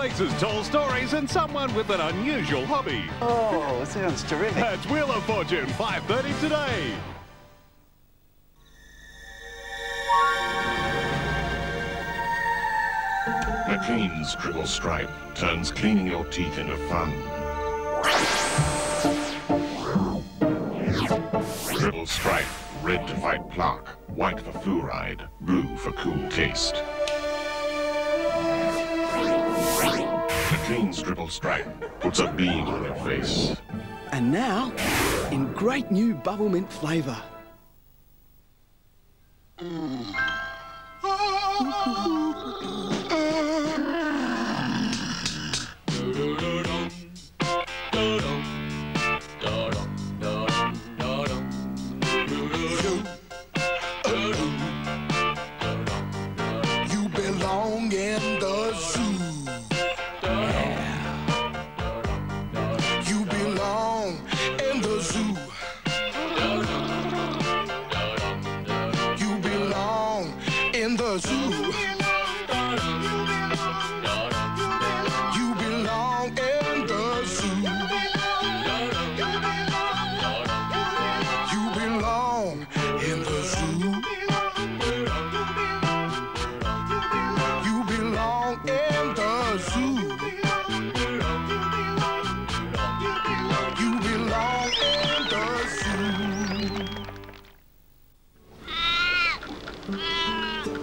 faces, tall stories, and someone with an unusual hobby. Oh, sounds terrific. That's Wheel of Fortune, 5.30 today. Macleans Triple Stripe turns cleaning your teeth into fun. Triple Stripe, red to fight plaque, white for fluoride, blue for cool taste. Macleans Triple Stripe puts a beam on your face. And now, in great new bubble mint flavour. You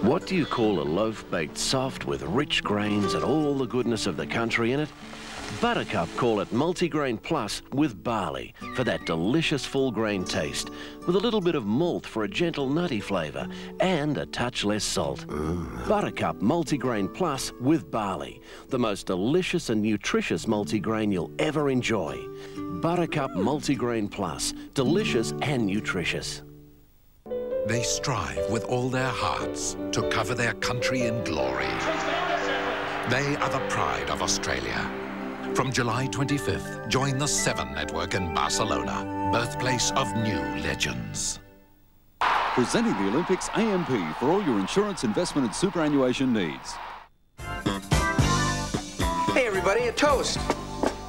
What do you call a loaf baked soft with rich grains and all the goodness of the country in it? Buttercup call it multigrain plus with barley for that delicious full grain taste, with a little bit of malt for a gentle nutty flavour and a touch less salt. Buttercup multigrain plus with barley, the most delicious and nutritious multigrain you'll ever enjoy. Buttercup multigrain plus, delicious and nutritious. They strive with all their hearts to cover their country in glory. They are the pride of Australia. From July 25th, join the Seven Network in Barcelona, birthplace of new legends. Presenting the Olympics AMP for all your insurance, investment, and superannuation needs. Hey, everybody, a toast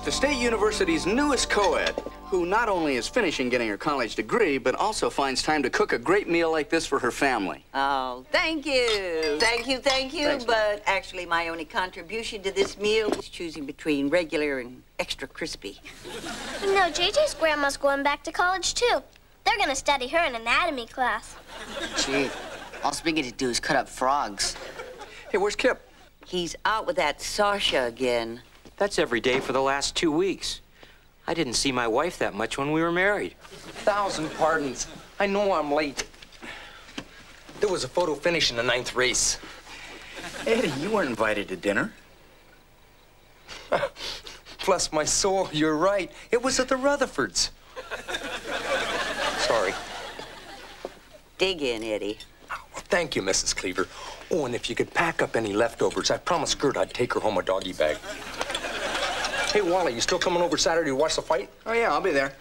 to State University's newest co-ed, who not only is finishing getting her college degree, but also finds time to cook a great meal like this for her family. Oh, thank you. Thank you, thank you. Thanks, but actually, my only contribution to this meal is choosing between regular and extra crispy. You No, JJ's grandma's going back to college, too. They're going to study her in anatomy class. Gee, all we get to do is cut up frogs. Hey, where's Kip? He's out with that Sasha again. That's every day for the last two weeks. I didn't see my wife that much when we were married. A Thousand pardons. I know I'm late. There was a photo finish in the ninth race. Eddie, you weren't invited to dinner. Bless my soul, you're right. It was at the Rutherfords. Sorry. Dig in, Eddie. Oh, well, thank you, Mrs. Cleaver. Oh, and if you could pack up any leftovers, I promised Gert I'd take her home a doggy bag. Hey, Wally, you still coming over Saturday to watch the fight? Oh, yeah, I'll be there.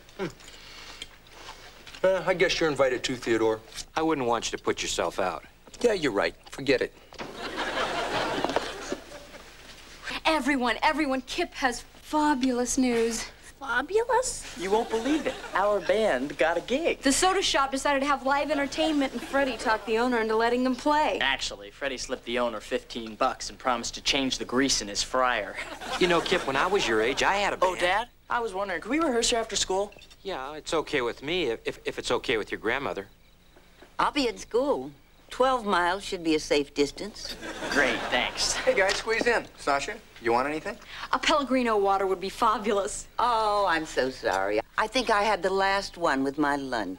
Uh, I guess you're invited too, Theodore. I wouldn't want you to put yourself out. Yeah, you're right. Forget it. Everyone, everyone, Kip has fabulous news. Fabulous? You won't believe it. Our band got a gig. The soda shop decided to have live entertainment, and Freddie talked the owner into letting them play. Actually, Freddie slipped the owner 15 bucks and promised to change the grease in his fryer. You know, Kip, when I was your age, I had a oh, band. Oh, Dad? I was wondering, could we rehearse here after school? Yeah, it's okay with me if, if, if it's okay with your grandmother. I'll be in school. Twelve miles should be a safe distance. Great, thanks. Hey, guys, squeeze in. Sasha, you want anything? A Pellegrino water would be fabulous. Oh, I'm so sorry. I think I had the last one with my lunch.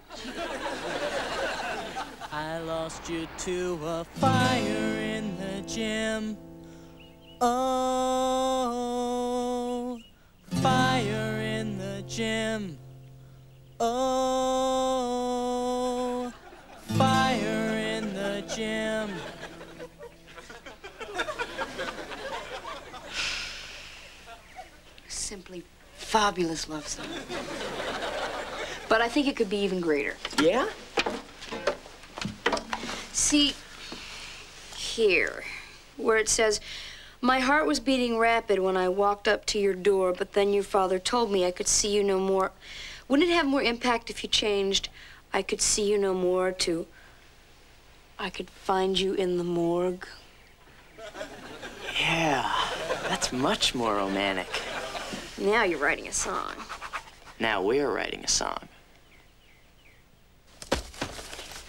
I lost you to a fire in the gym. Oh, fire in the gym. Oh, Simply fabulous love song. But I think it could be even greater. Yeah? See, here, where it says, My heart was beating rapid when I walked up to your door, but then your father told me I could see you no more. Wouldn't it have more impact if you changed? I could see you no more to. I could find you in the morgue. Yeah, that's much more romantic. Now you're writing a song. Now we're writing a song.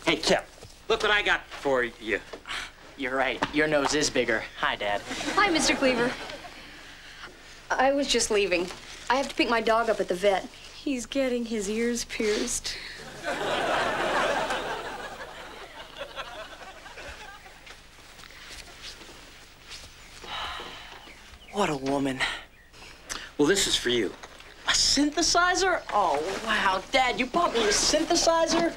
Hey, Kip, look what I got for you. You're right. Your nose is bigger. Hi, Dad. Hi, Mr. Cleaver. I was just leaving. I have to pick my dog up at the vet. He's getting his ears pierced. What a woman. Well, this is for you. A synthesizer? Oh, wow. Dad, you bought me a synthesizer?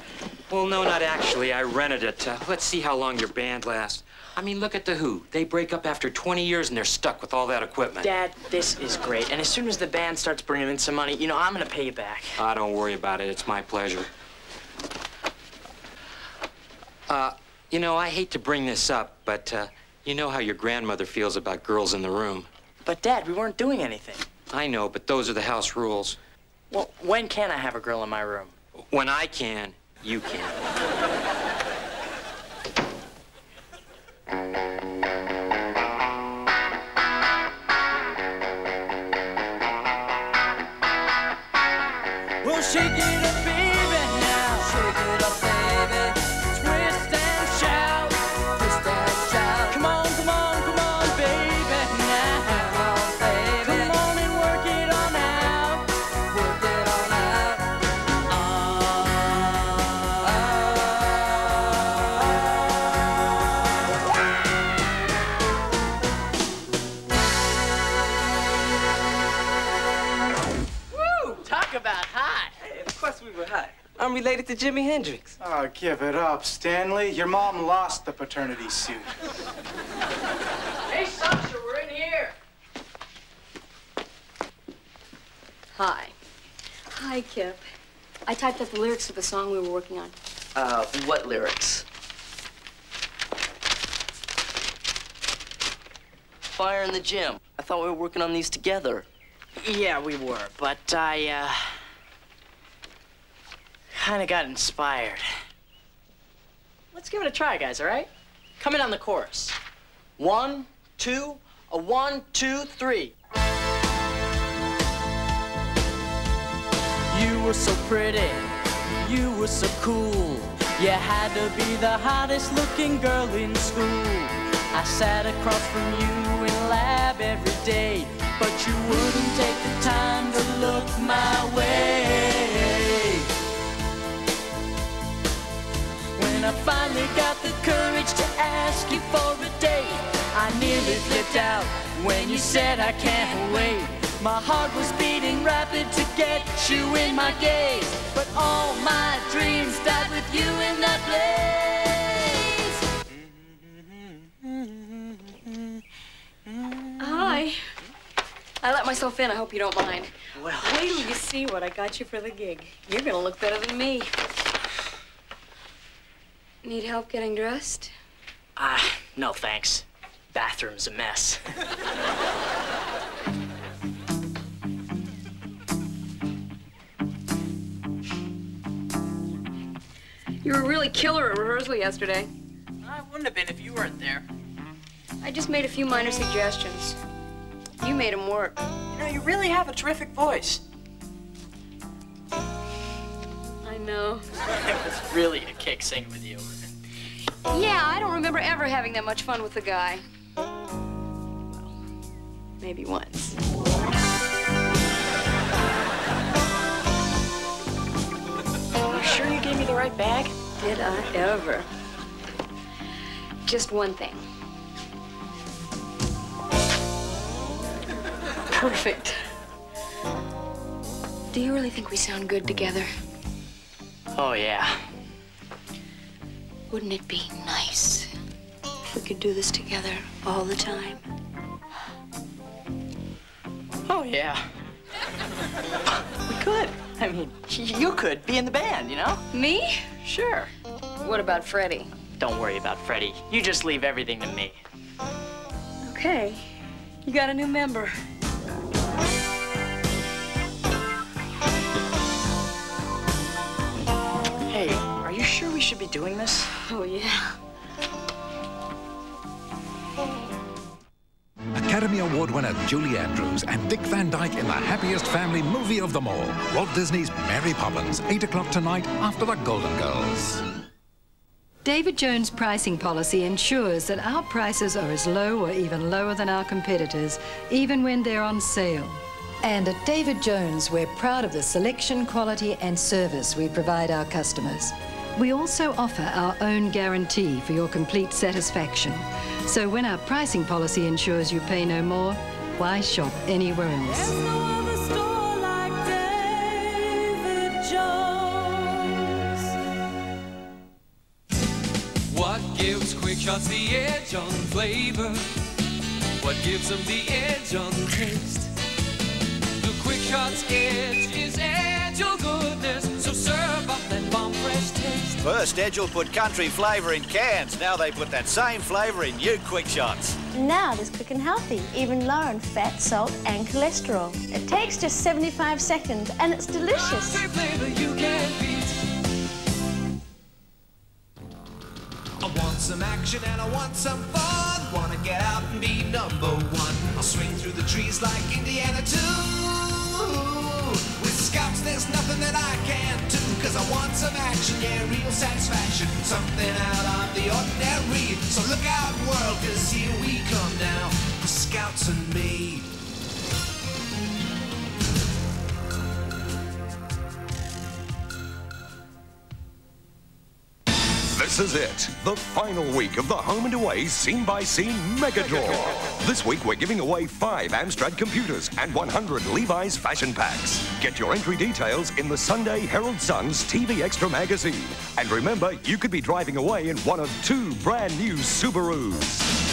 Well, no, not actually. I rented it. Uh, let's see how long your band lasts. I mean, look at The Who. They break up after 20 years and they're stuck with all that equipment. Dad, this is great. And as soon as the band starts bringing in some money, you know, I'm gonna pay you back. Ah, don't worry about it. It's my pleasure. Uh, you know, I hate to bring this up, but uh, you know how your grandmother feels about girls in the room. But, Dad, we weren't doing anything. I know, but those are the house rules. Well, when can I have a girl in my room? When I can, you can. related to Jimi Hendrix. Oh, give it up, Stanley. Your mom lost the paternity suit. Hey, Sasha, we're in here. Hi. Hi, Kip. I typed up the lyrics of the song we were working on. Uh, what lyrics? Fire in the gym. I thought we were working on these together. Yeah, we were, but I, uh, kind of got inspired. Let's give it a try, guys, all right? Come in on the chorus. One, two, a one, two, three. You were so pretty, you were so cool. You had to be the hottest looking girl in school. I sat across from you in lab every day, but you wouldn't take the time to look my way. When I finally got the courage to ask you for a date, I nearly flipped out when you said I can't wait. My heart was beating rapid to get you in my gaze, but all my dreams died with you in that place. Hi. I let myself in. I hope you don't mind. Well, wait till you see what I got you for the gig. You're gonna look better than me. Need help getting dressed? Ah, no thanks. Bathroom's a mess. You were really killer at rehearsal yesterday. I wouldn't have been if you weren't there. I just made a few minor suggestions. You made them work. You know, you really have a terrific voice. I know. it was really a kick singing with you. Yeah, I don't remember ever having that much fun with the guy. Well, maybe once. Are You sure you gave me the right bag? Did I ever? Just one thing. Perfect. Do you really think we sound good together? Oh, yeah. Wouldn't it be nice if we could do this together all the time? Oh, yeah. we could. I mean, you could be in the band, you know? Me? Sure. What about Freddie? Don't worry about Freddie. You just leave everything to me. Okay. You got a new member. Doing this? Oh, yeah. Academy Award winner Julie Andrews and Dick Van Dyke in the happiest family movie of them all, Walt Disney's Mary Poppins, 8 o'clock tonight after the Golden Girls. David Jones' pricing policy ensures that our prices are as low or even lower than our competitors, even when they're on sale. And at David Jones, we're proud of the selection, quality, and service we provide our customers. We also offer our own guarantee for your complete satisfaction. So when our pricing policy ensures you pay no more, why shop anywhere else? What gives quick shots the edge on flavor? What gives them the edge on taste? The quick shots edge is Edgell goodness. So serve up that bomb fresh taste. First, Edgell put country flavour in cans. Now they put that same flavour in new quick shots. Now there's quick and healthy, even lower in fat, salt, and cholesterol. It takes just 75 seconds and it's delicious. Flavor you can't beat. I want some action and I want some fun. Wanna get out and be number one. I'll swing through the trees like Indiana too. Scouts, there's nothing that I can't do. Cause I want some action, yeah, real satisfaction. Something out of the ordinary. So look out, world, cause here we come now. The scouts and me. This is it, the final week of the Home and Away Scene by Scene Mega Draw. This week we're giving away five Amstrad computers and 100 Levi's fashion packs. Get your entry details in the Sunday Herald Sun's TV Extra magazine. And remember, you could be driving away in one of two brand new Subarus.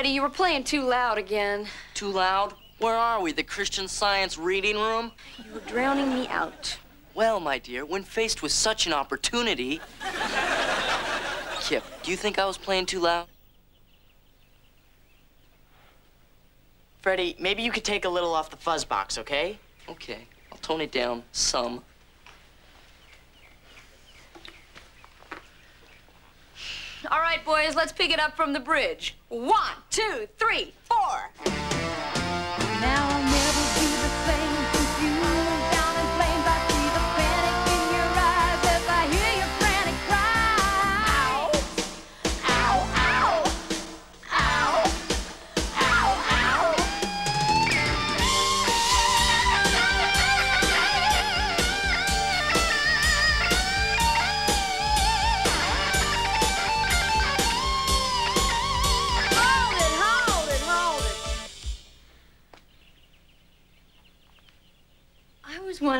Freddie, you were playing too loud again. Too loud? Where are we? The Christian Science reading room? You were drowning me out. Well, my dear, when faced with such an opportunity. Kip, do you think I was playing too loud? Freddie, maybe you could take a little off the fuzz box, okay? Okay, I'll tone it down some. All right, boys, let's pick it up from the bridge. One, two, three, four. Now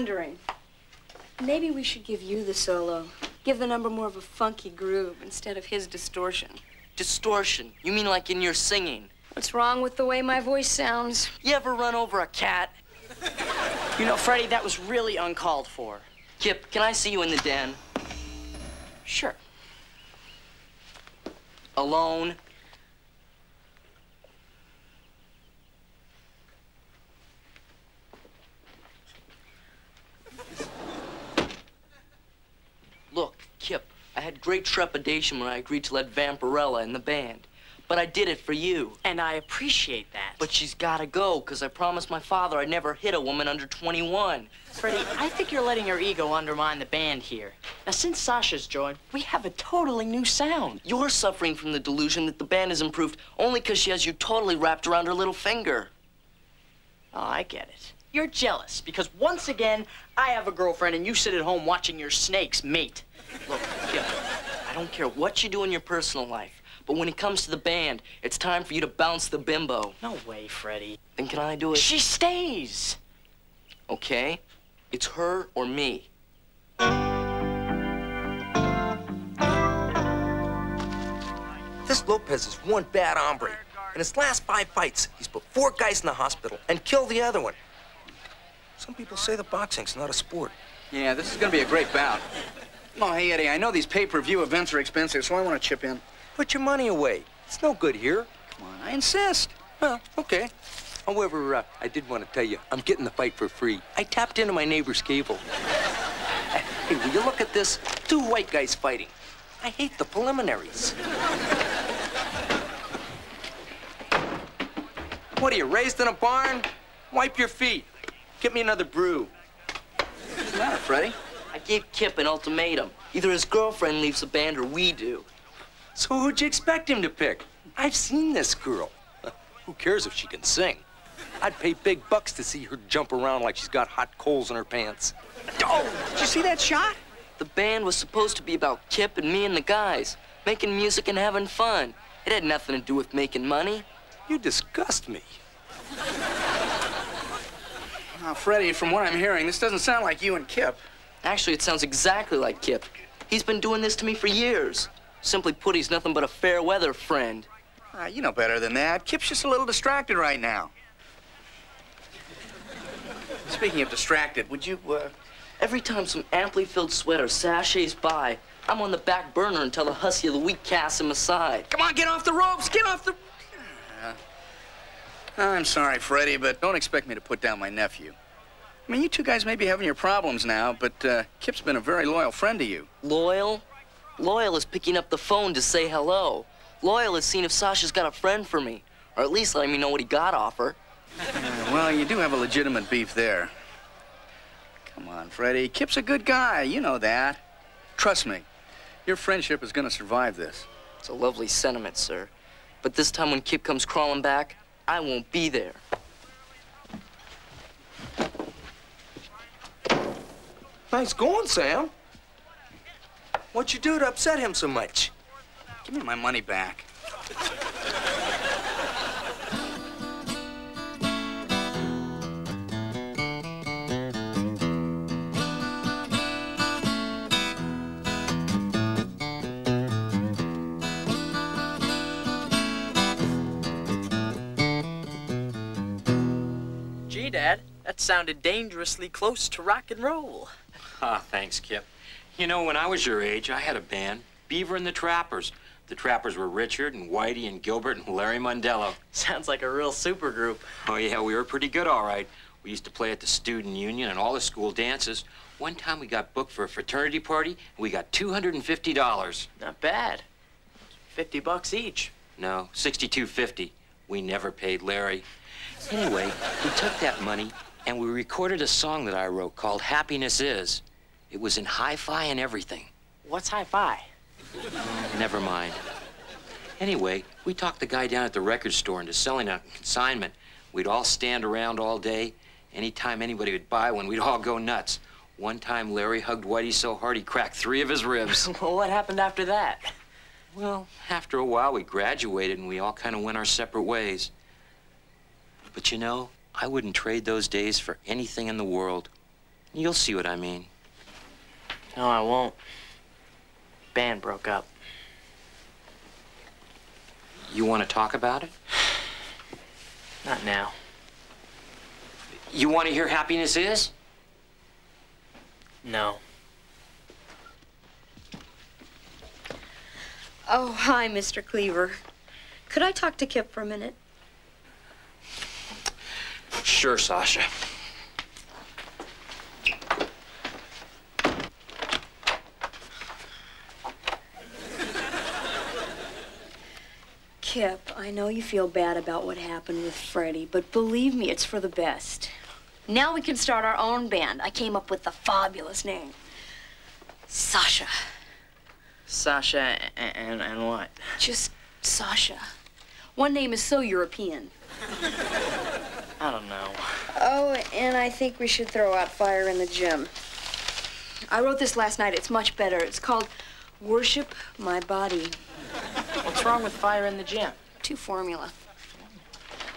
wondering, maybe we should give you the solo. Give the number more of a funky groove instead of his distortion. Distortion? You mean like in your singing? What's wrong with the way my voice sounds? You ever run over a cat? You know, Freddie, that was really uncalled for. Kip, can I see you in the den? Sure. Alone? Look, Kip, I had great trepidation when I agreed to let Vampirella in the band. But I did it for you. And I appreciate that. But she's gotta go, because I promised my father I'd never hit a woman under 21. Freddie, I think you're letting your ego undermine the band here. Now, since Sasha's joined, we have a totally new sound. You're suffering from the delusion that the band has improved only because she has you totally wrapped around her little finger. Oh, I get it. You're jealous because once again, I have a girlfriend and you sit at home watching your snakes mate. Look, Kip, I don't care what you do in your personal life, but when it comes to the band, it's time for you to bounce the bimbo. No way, Freddie. Then can I do it? She stays. Okay? It's her or me. This Lopez is one bad hombre. In his last five fights, he's put four guys in the hospital and killed the other one. Some people say that boxing's not a sport. Yeah, this is gonna be a great bout. Oh, hey, Eddie, I know these pay-per-view events are expensive, so I want to chip in. Put your money away. It's no good here. Come on, I insist. Well, okay. However, uh, I did want to tell you, I'm getting the fight for free. I tapped into my neighbor's cable. hey, will you look at this? Two white guys fighting. I hate the preliminaries. what are you, raised in a barn? Wipe your feet. Get me another brew. What's the matter, Freddie? I gave Kip an ultimatum. Either his girlfriend leaves the band or we do. So who'd you expect him to pick? I've seen this girl. Who cares if she can sing? I'd pay big bucks to see her jump around like she's got hot coals in her pants. Oh, did you see that shot? The band was supposed to be about Kip and me and the guys, making music and having fun. It had nothing to do with making money. You disgust me. Now, Freddie, from what I'm hearing, this doesn't sound like you and Kip. Actually, it sounds exactly like Kip. He's been doing this to me for years. Simply put, he's nothing but a fair weather friend. Ah, you know better than that. Kip's just a little distracted right now. Speaking of distracted, would you, uh... Every time some amply filled sweater sashays by, I'm on the back burner until the hussy of the week casts him aside. Come on, get off the ropes! Get off the... Uh, I'm sorry, Freddie, but don't expect me to put down my nephew. I mean, you two guys may be having your problems now, but uh, Kip's been a very loyal friend to you. Loyal? Loyal is picking up the phone to say hello. Loyal is seeing if Sasha's got a friend for me, or at least letting me know what he got off her. Uh, well, you do have a legitimate beef there. Come on, Freddie. Kip's a good guy. You know that. Trust me, your friendship is going to survive this. It's a lovely sentiment, sir. But this time when Kip comes crawling back, I won't be there. Nice going, Sam. What'd you do to upset him so much? Give me my money back. Gee, Dad, that sounded dangerously close to rock and roll. Ah, thanks, Kip. You know, when I was your age, I had a band, Beaver and the Trappers. The Trappers were Richard and Whitey and Gilbert and Larry Mondello. Sounds like a real supergroup. Oh, yeah, we were pretty good, all right. We used to play at the student union and all the school dances. One time we got booked for a fraternity party, and we got $250. Not bad. 50 bucks each. No, 62.50. We never paid Larry. Anyway, we took that money and we recorded a song that I wrote called Happiness Is. It was in hi-fi and everything. What's hi-fi? Never mind. Anyway, we talked the guy down at the record store into selling a consignment. We'd all stand around all day. Anytime anybody would buy one, we'd all go nuts. One time, Larry hugged Whitey so hard he cracked three of his ribs. well, what happened after that? Well, after a while, we graduated and we all kind of went our separate ways. But you know, I wouldn't trade those days for anything in the world. You'll see what I mean. No, I won't. Band broke up. You want to talk about it? Not now. You want to hear happiness is? No. Oh, hi, Mr. Cleaver. Could I talk to Kip for a minute? Sure, Sasha. Kip, I know you feel bad about what happened with Freddie, but believe me, it's for the best. Now we can start our own band. I came up with the fabulous name. Sasha. Sasha and, and, and what? Just Sasha. One name is so European. I don't know. Oh, and I think we should throw out fire in the gym. I wrote this last night. It's much better. It's called Worship My Body. What's wrong with fire in the gym? Two formula.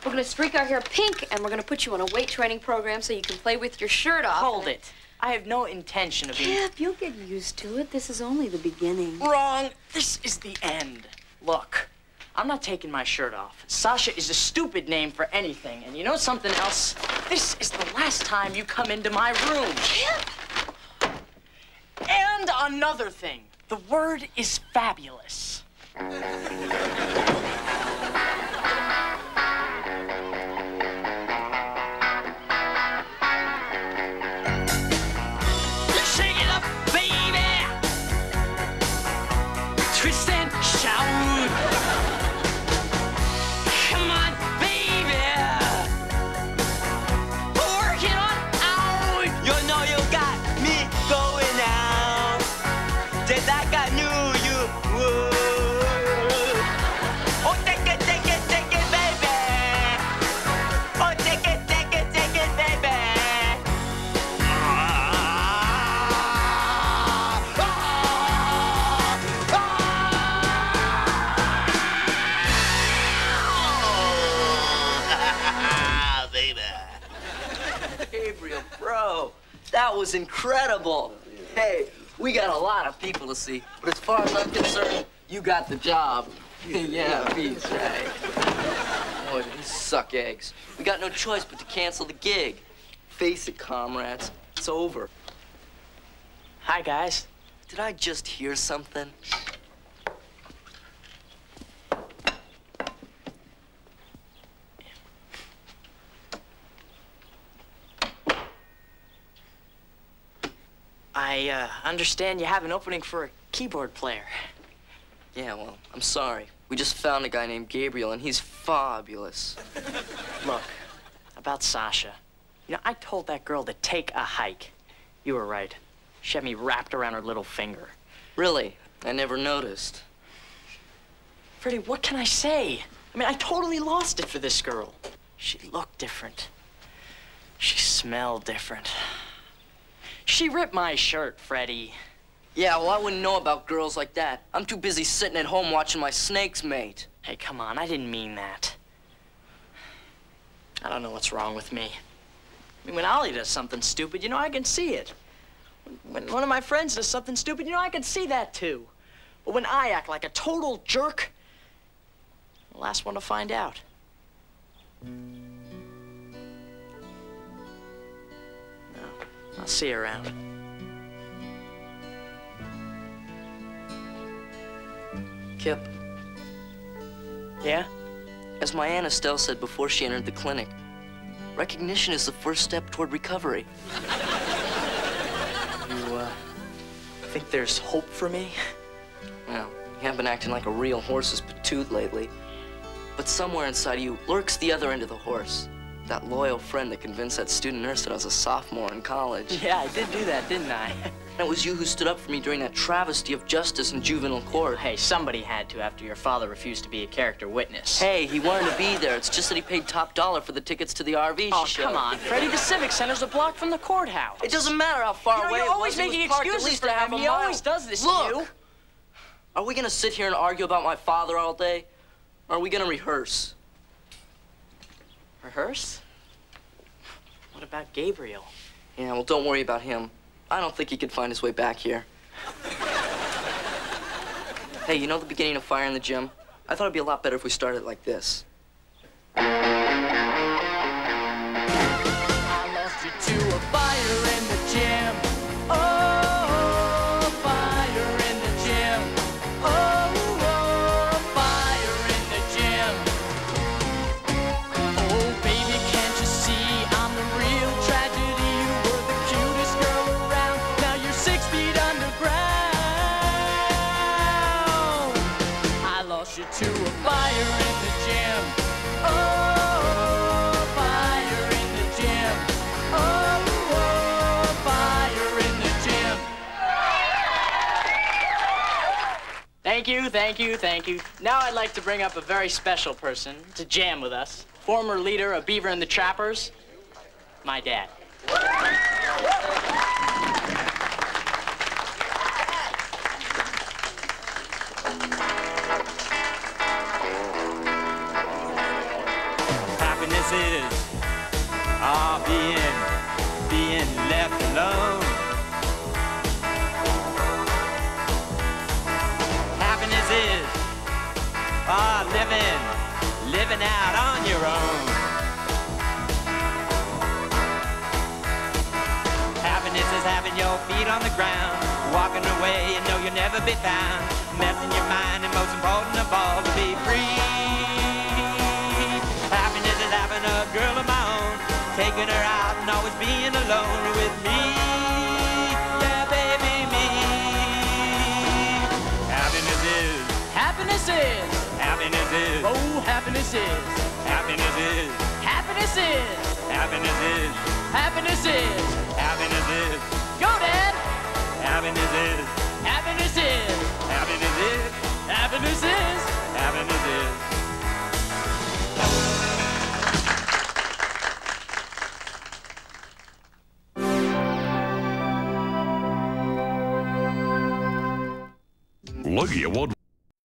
We're gonna streak our hair pink, and we're gonna put you on a weight training program so you can play with your shirt off. Hold it. I have no intention of being. Kip, you'll get used to it. This is only the beginning. Wrong. This is the end. Look, I'm not taking my shirt off. Sasha is a stupid name for anything. And you know something else? This is the last time you come into my room. And another thing. The word is fabulous. that was incredible. Hey, we got a lot of people to see, but as far as I'm concerned, you got the job. yeah, peace, right? Boy, these suck eggs. We got no choice but to cancel the gig. Face it, comrades, it's over. Hi, guys. Did I just hear something? I uh, understand you have an opening for a keyboard player. Yeah, well, I'm sorry. We just found a guy named Gabriel, and he's fabulous. Look, about Sasha. You know, I told that girl to take a hike. You were right. She had me wrapped around her little finger. Really? I never noticed. Freddie, what can I say? I mean, I totally lost it for this girl. She looked different. She smelled different. She ripped my shirt, Freddie. Yeah, well, I wouldn't know about girls like that. I'm too busy sitting at home watching my snakes mate. Hey, come on, I didn't mean that. I don't know what's wrong with me. I mean, when Ollie does something stupid, you know, I can see it. When, one of my friends does something stupid, you know, I can see that too. But when I act like a total jerk, I'm the last one to find out. No, I'll see you around. Kip, Yeah? as my Aunt Estelle said before she entered the clinic, recognition is the first step toward recovery. You, uh, think there's hope for me? Well, you have been acting like a real horse's patoot lately. But somewhere inside of you lurks the other end of the horse. That loyal friend that convinced that student nurse that I was a sophomore in college. Yeah, I did do that, didn't I? And it was you who stood up for me during that travesty of justice in juvenile court. Hey, somebody had to after your father refused to be a character witness. Hey, he wanted to be there. It's just that he paid top dollar for the tickets to the RV Oh, show. come on, Freddie. The Civic Center's a block from the courthouse. It doesn't matter how far You know, away you're always. Making excuses for him. He always does this to Look, you. Are we gonna sit here and argue about my father all day? Or are we gonna rehearse? Rehearse? What about Gabriel? Yeah, well, don't worry about him. I don't think he could find his way back here. hey, you know the beginning of Fire in the Gym? I thought it'd be a lot better if we started like this. Thank you, thank you. Now I'd like to bring up a very special person to jam with us. Former leader of Beaver and the Trappers, my dad. Living out on your own. Happiness is having your feet on the ground, walking away and know you'll never be found, messing your mind and most important of all to be free. Happiness is having a girl of my own, taking her out and always being alone with me. Yeah, baby, me. Happiness is. Happiness is, Happiness is. happiness is, Oh, happiness is. happiness is, Happiness is. happiness is, Happiness is. happiness is, Go, Dad. happiness is, Happiness is. happiness is, Happiness is. happiness is. Logie Award